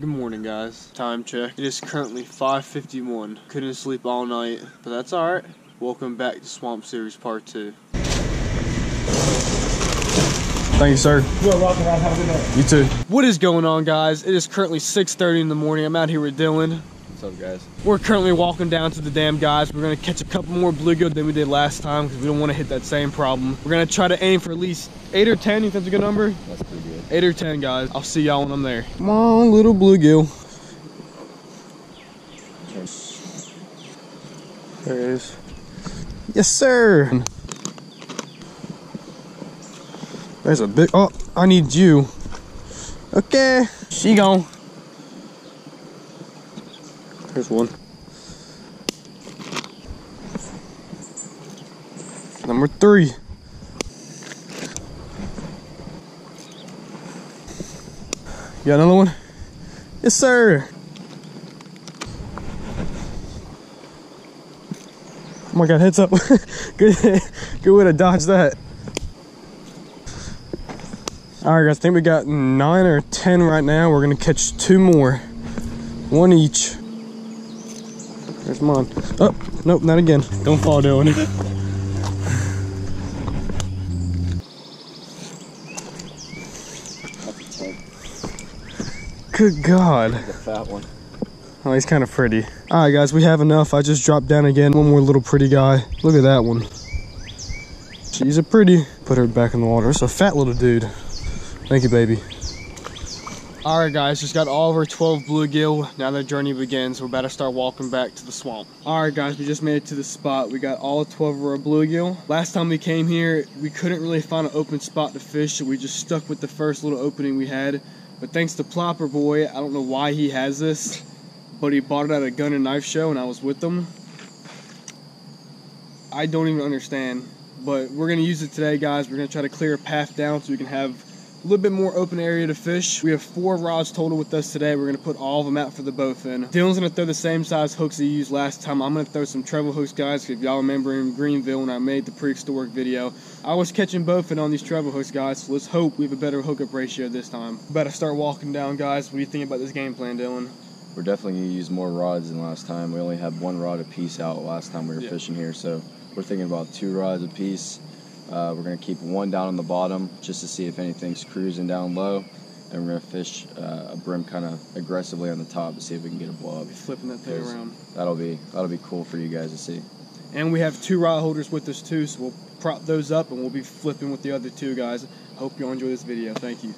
Good morning guys. Time check. It is currently 5.51. Couldn't sleep all night, but that's alright. Welcome back to Swamp Series Part 2. Thank you, sir. You're welcome, man. Have a good night. You too. What is going on, guys? It is currently 6.30 in the morning. I'm out here with Dylan. What's up, guys? We're currently walking down to the dam, guys. We're gonna catch a couple more bluegill than we did last time because we don't want to hit that same problem. We're gonna try to aim for at least eight or 10. You think that's a good number? That's pretty good. Eight or 10, guys. I'll see y'all when I'm there. Come on, little bluegill. There it is. Yes, sir. There's a big, oh, I need you. Okay, she gone. There's one. Number three. You got another one? Yes, sir. Oh my god, heads up. good, good way to dodge that. All right, guys, I think we got nine or 10 right now. We're gonna catch two more, one each. There's mine. Oh, nope, not again. Don't fall, Dylan. Good God. The fat one. Oh, he's kind of pretty. All right, guys, we have enough. I just dropped down again. One more little pretty guy. Look at that one. She's a pretty. Put her back in the water. It's a fat little dude. Thank you, baby. All right, guys, just got all of our 12 bluegill. Now the journey begins. We're about to start walking back to the swamp. All right, guys, we just made it to the spot. We got all 12 of our bluegill. Last time we came here, we couldn't really find an open spot to fish, so we just stuck with the first little opening we had. But thanks to Plopper Boy, I don't know why he has this, but he bought it at a gun and knife show and I was with him. I don't even understand, but we're gonna use it today, guys. We're gonna try to clear a path down so we can have a little bit more open area to fish. We have four rods total with us today. We're gonna put all of them out for the bowfin. Dylan's gonna throw the same size hooks he used last time. I'm gonna throw some treble hooks, guys. If y'all remember in Greenville when I made the prehistoric video, I was catching bowfin on these treble hooks, guys. So let's hope we have a better hookup ratio this time. Better start walking down, guys. What do you think about this game plan, Dylan? We're definitely gonna use more rods than last time. We only had one rod a piece out last time we were Yeah. fishing here, so we're thinking about two rods a piece. Uh, we're gonna keep one down on the bottom just to see if anything's cruising down low, and we're gonna fish uh, a brim kind of aggressively on the top to see if we can get a blow up. Flipping that thing around. That'll be that'll be cool for you guys to see. And we have two rod holders with us too, so we'll prop those up and we'll be flipping with the other two guys. Hope you all enjoy this video. Thank you.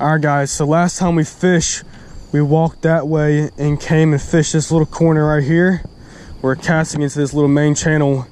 All right, guys. So last time we fished, we walked that way and came and fished this little corner right here. We're casting into this little main channel.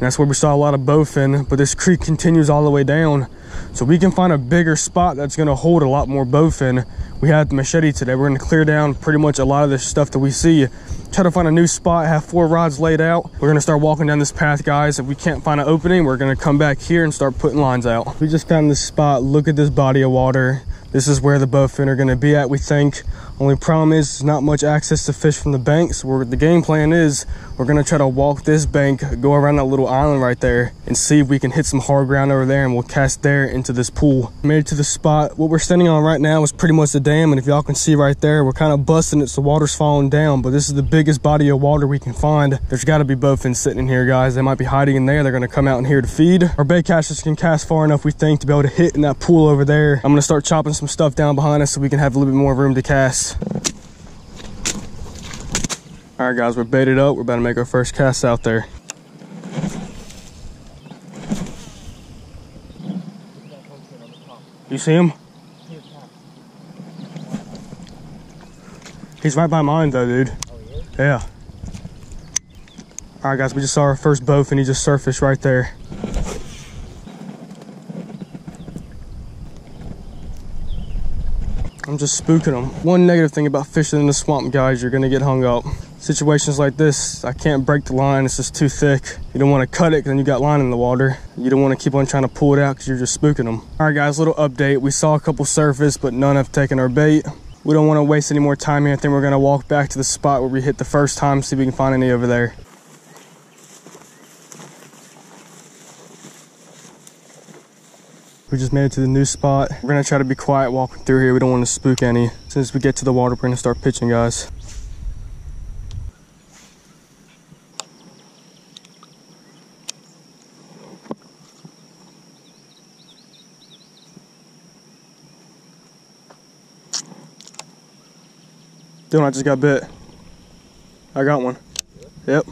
That's where we saw a lot of bowfin, but this creek continues all the way down. So we can find a bigger spot that's gonna hold a lot more bowfin. We have the machete today. We're gonna clear down pretty much a lot of this stuff that we see. Try to find a new spot, have four rods laid out. We're gonna start walking down this path, guys. If we can't find an opening, we're gonna come back here and start putting lines out. We just found this spot. Look at this body of water. This is where the bowfin are gonna be at, we think. Only problem is not much access to fish from the bank. So we're, the game plan is we're gonna try to walk this bank, go around that little island right there and see if we can hit some hard ground over there and we'll cast there into this pool. Made it to the spot. What we're standing on right now is pretty much the dam. And if y'all can see right there, we're kind of busting it so water's falling down. But this is the biggest body of water we can find. There's gotta be bowfin sitting in here, guys. They might be hiding in there. They're gonna come out in here to feed. Our bait casters can cast far enough, we think, to be able to hit in that pool over there. I'm gonna start chopping some stuff down behind us so we can have a little bit more room to cast. All right, guys, we're baited up. We're about to make our first cast out there. You see him? He's right by mine, though, dude. Yeah. All right, guys, we just saw our first bowfin. He just surfaced right there. Just spooking them. One negative thing about fishing in the swamp, guys, you're gonna get hung up. Situations like this, I can't break the line, it's just too thick. You don't wanna cut it, then you got line in the water. You don't wanna keep on trying to pull it out because you're just spooking them. All right, guys, little update. We saw a couple surface, but none have taken our bait. We don't wanna waste any more time here. I think we're gonna walk back to the spot where we hit the first time, see if we can find any over there. We just made it to the new spot. We're gonna try to be quiet walking through here. We don't want to spook any. As we get to the water, we're gonna start pitching, guys. Dude, I just got bit. I got one. Yep.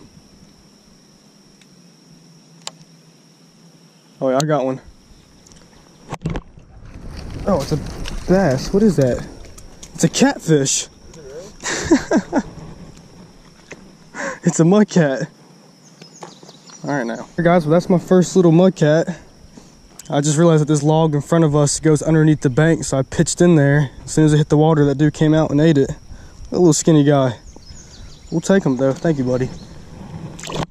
Oh yeah, I got one. Oh, it's a bass. What is that? It's a catfish. it's a mud cat. All right now. Hey guys, well that's my first little mud cat. I just realized that this log in front of us goes underneath the bank, so I pitched in there. As soon as it hit the water, that dude came out and ate it. A little skinny guy. We'll take him though. Thank you, buddy.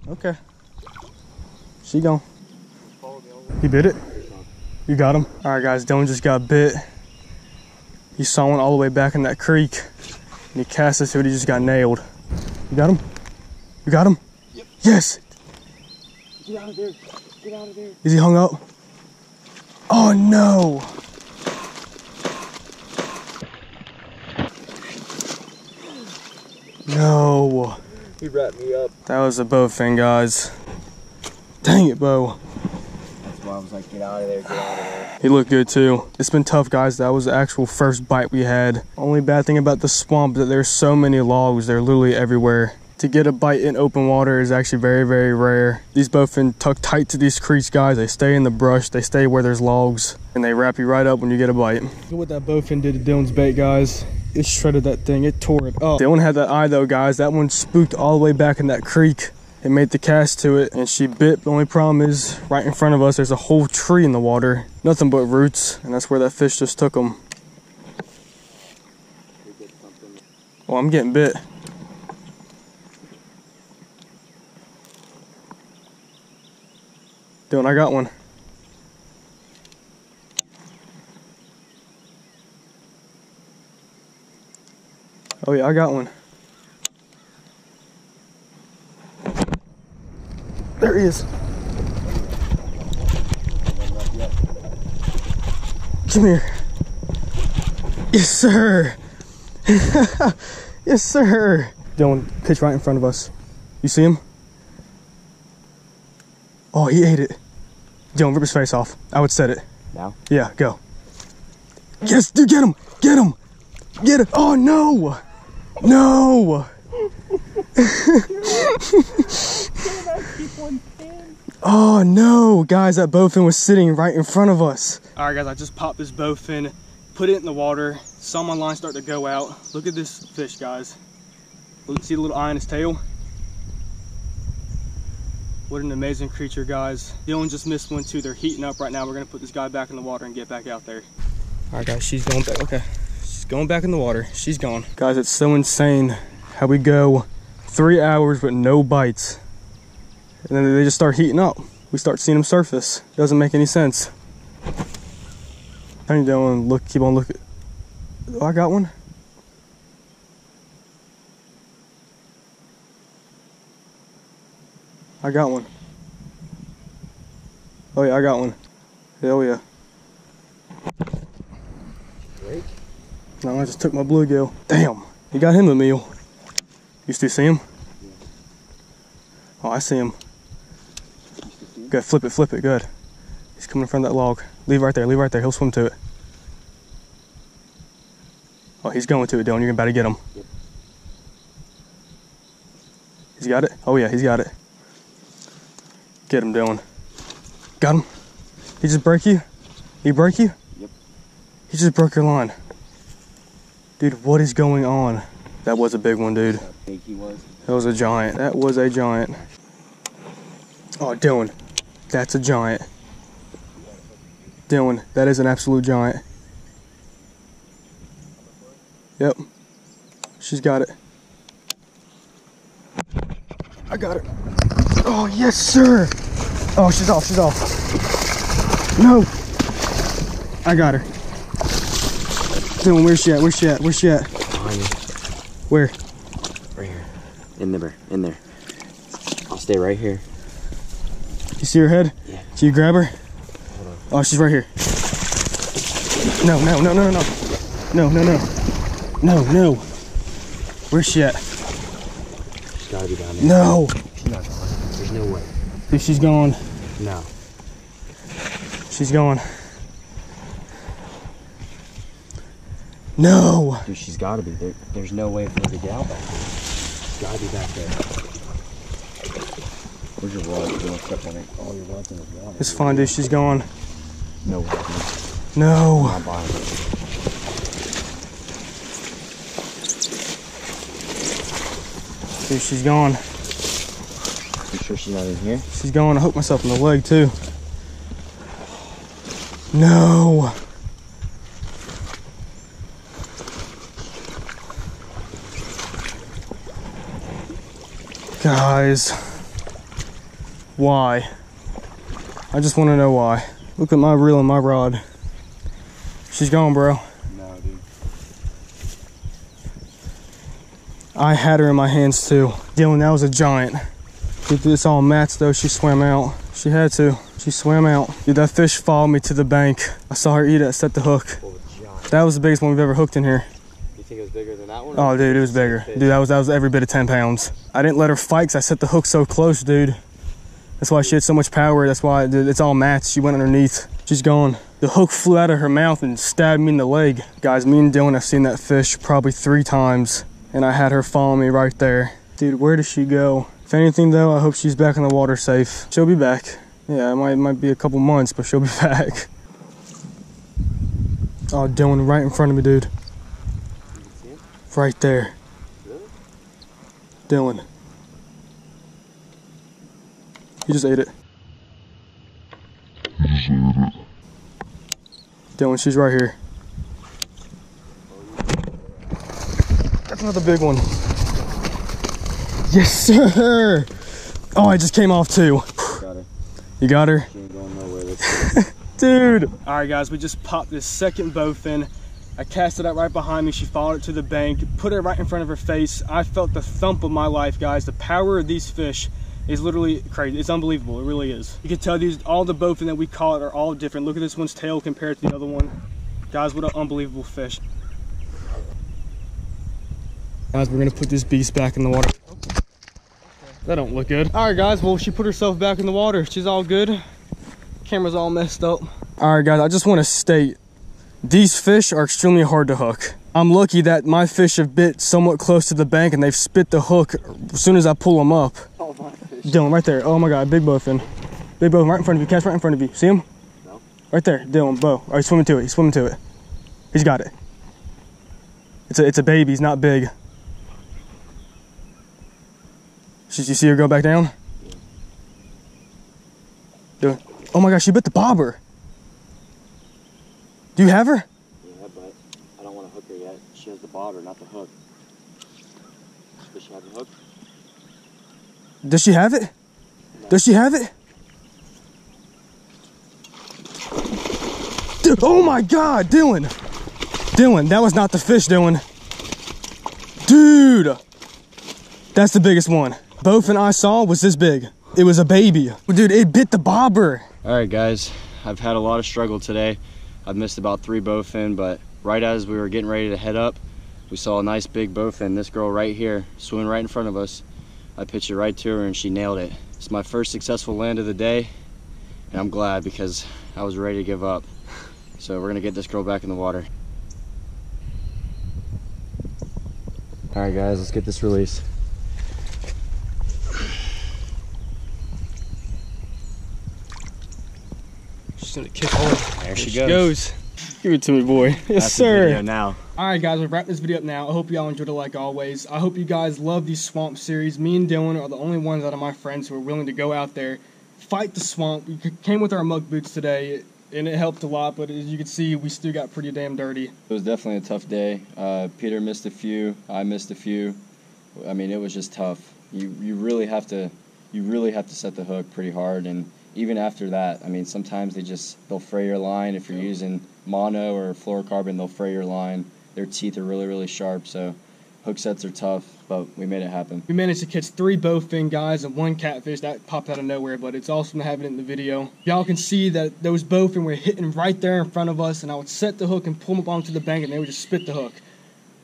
Okay. She gone. He bit it? You got him? All right, guys, Dylan just got bit. He saw one all the way back in that creek. And he cast it, so he just got nailed. You got him? You got him? Yep. Yes. Get out of there. Get out of there. Is he hung up? Oh no. No. He wrapped me up. That was a bowfin, guys. Dang it, Bo. That's I was like, get out of there, get out of there. He looked good too. It's been tough, guys. That was the actual first bite we had. Only bad thing about the swamp is that there's so many logs. They're literally everywhere. To get a bite in open water is actually very, very rare. These bowfin tuck tight to these creeks, guys. They stay in the brush. They stay where there's logs. And they wrap you right up when you get a bite. Look at what that bowfin did to Dylan's bait, guys. It shredded that thing. It tore it up. Dylan had that eye, though, guys. That one spooked all the way back in that creek. It made the cast to it and she bit. The only problem is right in front of us, there's a whole tree in the water. Nothing but roots. And that's where that fish just took them. Oh, I'm getting bit. Dylan, I got one. Oh yeah, I got one. There he is. Come here. Yes, sir. yes, sir. Dylan, pitch right in front of us. You see him? Oh, he ate it. Dylan, rip his face off. I would set it. Now? Yeah, go. Yes, dude, get him. Get him. Get him. Oh, no. No. oh, no. Guys, that bowfin was sitting right in front of us. All right, guys, I just popped this bowfin, put it in the water, saw my line start to go out. Look at this fish, guys. Look, see the little eye on his tail? What an amazing creature, guys. Dylan just missed one, too. They're heating up right now. We're going to put this guy back in the water and get back out there. All right, guys, she's going back. Okay. She's going back in the water. She's gone. Guys, it's so insane how we go three hours with no bites. And then they just start heating up. We start seeing them surface. Doesn't make any sense. How you doing? Look, keep on looking. Oh, I got one. I got one. Oh yeah, I got one. Hell yeah. Drake? No, I just took my bluegill. Damn, you got him a meal. You still see him? Oh, I see him. Good, flip it, flip it, good. He's coming in front of that log. Leave right there, leave right there. He'll swim to it. Oh, he's going to it, Dylan. You're about to get him. Yep. He's got it? Oh yeah, he's got it. Get him, Dylan. Got him? He just broke you? He broke you? Yep. He just broke your line. Dude, what is going on? That was a big one, dude. That was a giant. That was a giant. Oh, Dylan, that's a giant. Dylan, that is an absolute giant. Yep. She's got it. I got it. Oh, yes, sir. Oh, she's off. She's off. No. I got her. Dylan, where's she at? Where's she at? Where's she at? Where? Right here. In there. In there. I'll stay right here. You see her head? Yeah. So you grab her? Oh, she's right here. No, no, no, no, no, no. No, no, no. No. Where's she at? She's gotta be down there. No. She's not gone. There's no way. She's gone. No. She's gone. No. Dude, she's gotta be. There, there's no way for her to get out back there. She's gotta be back there. Where's your rod? You don't step on it. All your rod's in the water. It's fine, dude. She's gone. No way. dude. No. Not buying it. Dude, she's gone. You sure she's not in here? She's gone. I hooked myself in the leg too. No. Guys. Why? I just want to know why. Look at my reel and my rod. She's gone, bro. No, dude. I had her in my hands too. Dylan, that was a giant. Dude, it's all mats though. She swam out. She had to. She swam out. Dude, that fish followed me to the bank. I saw her eat it, set the hook. Oh. That was the biggest one we've ever hooked in here. You think it was bigger than that one? Oh, dude, it was bigger. Dude, that was that was every bit of 10 pounds. I didn't let her fight because I set the hook so close, dude. That's why she had so much power. That's why dude, it's all mats. She went underneath. She's gone. The hook flew out of her mouth and stabbed me in the leg. Guys, me and Dylan have seen that fish probably three times, and I had her follow me right there. Dude, where does she go? If anything, though, I hope she's back in the water safe. She'll be back. Yeah, it might, might be a couple months, but she'll be back. Oh, Dylan, right in front of me, dude. Right there. Really? Dylan. He just ate it. Dylan, she's right here. That's another big one. Yes, sir. Oh, I just came off too. Got her. You got her? She ain't going nowhere. Dude. All right, guys, we just popped this second bowfin. I cast it out right behind me. She followed it to the bank, put it right in front of her face. I felt the thump of my life, guys. The power of these fish is literally crazy. It's unbelievable. It really is. You can tell these all the bowfin that we caught are all different. Look at this one's tail compared to the other one. Guys, what an unbelievable fish. Guys, we're gonna put this beast back in the water. That don't look good. All right, guys. Well, she put herself back in the water. She's all good. Camera's all messed up. All right, guys. I just want to state these fish are extremely hard to hook. I'm lucky that my fish have bit somewhat close to the bank and they've spit the hook as soon as I pull them up. Oh, my fish. Dylan, right there. Oh my God, big bowfin. Big bowfin right in front of you. Catch right in front of you. See him? No. Right there, Dylan, bow. Oh, he's swimming to it. He's swimming to it. He's got it. It's a, it's a baby. He's not big. Should you see her go back down? Dylan. Oh my gosh, she bit the bobber. Do you have her? Yeah, but I don't want to hook her yet. She has the bobber, not the hook. Does she have the hook? Does she have it? Does she have it? Dude, oh my god, Dylan. Dylan, that was not the fish, Dylan. Dude. That's the biggest one. Both and I saw was this big. It was a baby. Dude, it bit the bobber. All right, guys. I've had a lot of struggle today. I've missed about three bowfin, but right as we were getting ready to head up, we saw a nice big bowfin. This girl right here, swimming right in front of us. I pitched it right to her and she nailed it. It's my first successful land of the day, and I'm glad because I was ready to give up. So we're gonna get this girl back in the water. All right, guys, let's get this release. She's gonna kick hard. There she She goes. goes. Give it to me, boy. Yes, That's the sir. video now. All right, guys, we've wrapped this video up now. I hope y'all enjoyed it like always. I hope you guys love these swamp series. Me and Dylan are the only ones out of my friends who are willing to go out there, fight the swamp. We came with our mug boots today, and it helped a lot, but as you can see, we still got pretty damn dirty. It was definitely a tough day. Uh, Peter missed a few. I missed a few. I mean, it was just tough. You you really have to you really have to set the hook pretty hard, and even after that, I mean, sometimes they just they'll fray your line if you're using mono or fluorocarbon. They'll fray your line. Their teeth are really really sharp, so hook sets are tough. but we made it happen. We managed to catch three bowfin guys and one catfish that popped out of nowhere, but it's awesome to have it in the video. Y'all can see that those bowfin were hitting right there in front of us, and I would set the hook and pull them up onto the bank, and they would just spit the hook.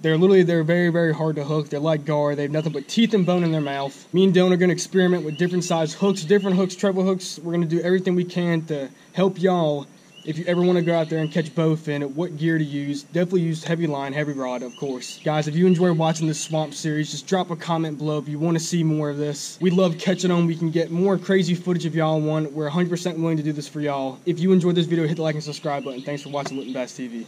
They're literally they're very very hard to hook. They're like gar. They have nothing but teeth and bone in their mouth. Me and Dylan are gonna experiment with different size hooks, different hooks, treble hooks. We're gonna do everything we can to help y'all. If you ever want to go out there and catch bowfin, what gear to use? Definitely use heavy line, heavy rod, of course. Guys, if you enjoy watching this swamp series, just drop a comment below if you want to see more of this. We love catching them. We can get more crazy footage if y'all want. We're 100% willing to do this for y'all. If you enjoyed this video, hit the like and subscribe button. Thanks for watching Lippin Bass TV.